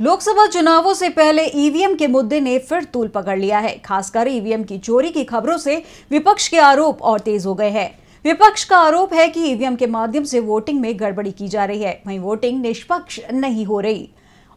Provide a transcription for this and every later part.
लोकसभा चुनावों से पहले ईवीएम के मुद्दे ने फिर तूल पकड़ लिया है। खासकर ईवीएम की चोरी की खबरों से विपक्ष के आरोप और तेज हो गए हैं। विपक्ष का आरोप है कि ईवीएम के माध्यम से वोटिंग में गड़बड़ी की जा रही है। वहीं वोटिंग निष्पक्ष नहीं हो रही।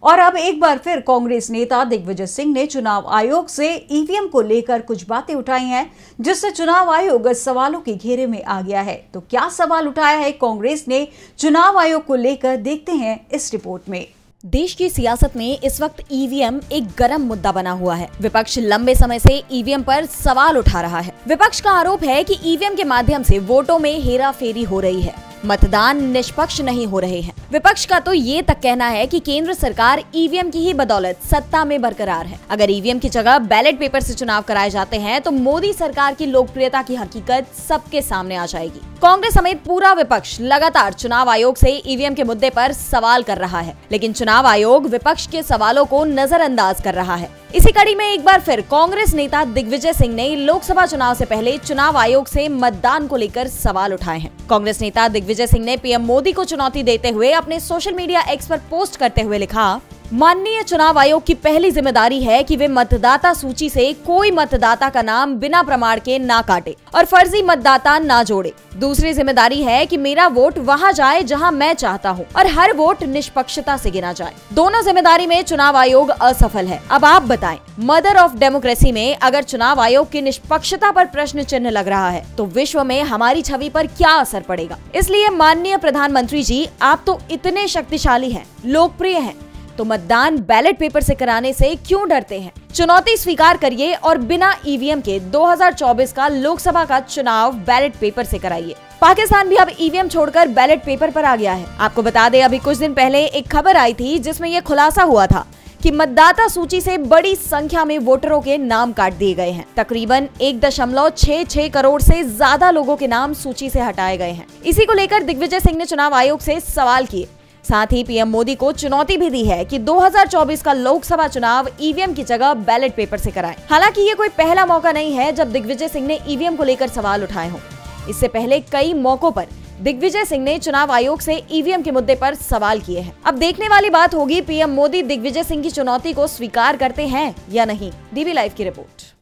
और अब एक बार फिर कांग्रेस नेता दिग्विजय सिंह ने चुनाव आयोग से ईवीएम को लेकर कुछ बातें उठाई हैं, जिससे चुनाव आयोग सवालों के घेरे में आ गया है। तो क्या सवाल उठाया है? कांग्रेस ने चुनाव आयोग को लेकर देखते हैं इस रिपोर्ट में। देश की सियासत में इस वक्त ईवीएम एक गर्म मुद्दा बना हुआ है। विपक्ष लंबे समय से ईवीएम पर सवाल उठा रहा है। विपक्ष का आरोप है कि ईवीएम के माध्यम से वोटों में हेरा फेरी हो रही है। मतदान निष्पक्ष नहीं हो रहे हैं। विपक्ष का तो ये तक कहना है कि केंद्र सरकार ईवीएम की ही बदौलत सत्ता में बरकरार है। अगर ईवीएम की जगह बैलेट पेपर से चुनाव कराए जाते हैं तो मोदी सरकार की लोकप्रियता की हकीकत सबके सामने आ जाएगी। कांग्रेस समेत पूरा विपक्ष लगातार चुनाव आयोग से ईवीएम के मुद्दे पर सवाल कर रहा है। लेकिन चुनाव आयोग विपक्ष के सवालों को नजरअंदाज कर रहा है। इसी कड़ी में एक बार फिर कांग्रेस नेता दिग्विजय सिंह ने लोकसभा चुनाव से पहले चुनाव आयोग से मतदान को लेकर सवाल उठाए हैं। कांग्रेस नेता दिग्विजय सिंह ने पीएम मोदी को चुनौती देते हुए अपने सोशल मीडिया एक्स पर पोस्ट करते हुए लिखा माननीय चुनाव आयोग की पहली ज़िम्मेदारी है कि वे मतदाता सूची से कोई मतदाता का नाम बिना प्रमाण के ना काटे और फर्जी मतदाता ना जोड़े। दूसरी ज़िम्मेदारी है कि मेरा वोट वहाँ जाए जहाँ मैं चाहता हूँ और हर वोट निष्पक्षता से गिना जाए। दोनों ज़िम्मेदारी में चुनाव आयोग असफल है। अब आप बताएँ, मदर ऑफ़ डेमोक्रेसी में अगर चुनाव आयोग की निष्पक्षता पर प्रश्न चिन्ह लग रहा है तो विश्व में हमारी छवि पर क्या असर पड़ेगा? इसलिए माननीय प्रधानमंत्री जी, आप तो इतने शक्तिशाली हैं, लोकप्रिय हैं। तो मतदान बैलेट पेपर से कराने से क्यों डरते हैं? चुनौती स्वीकार करिए और बिना ईवीएम के 2024 का लोकसभा का चुनाव बैलेट पेपर से कराइए। पाकिस्तान भी अब ईवीएम छोड़कर बैलेट पेपर पर आ गया है। आपको बता दें, अभी कुछ दिन पहले एक खबर आई थी जिसमें ये खुलासा हुआ था कि मतदाता सूची से बड़ी संख्या में वोटरों के नाम काट दिए गए हैं। तकरीबन एक दशमलव छह छह करोड़ से ज़्यादा लोगों के नाम सूची से हटाए गए हैं। इसी को लेकर दिग्विजय सिंह ने चुनाव आयोग से सवाल किए। साथ ही पीएम मोदी को चुनौती भी दी है कि 2024 का लोकसभा चुनाव ईवीएम की जगह बैलेट पेपर से कराएँ। हालाँकि ये कोई पहला मौका नहीं है जब दिग्विजय सिंह ने ईवीएम को लेकर सवाल उठाए हों। इससे पहले कई मौकों पर दिग्विजय सिंह ने चुनाव आयोग से ईवीएम के मुद्दे पर सवाल किए हैं। अब देखने वाली बात होगी पीएम मोदी दिग्विजय सिंह की चुनौती को स्वीकार करते हैं या नहीं। डीबी लाइव की रिपोर्ट।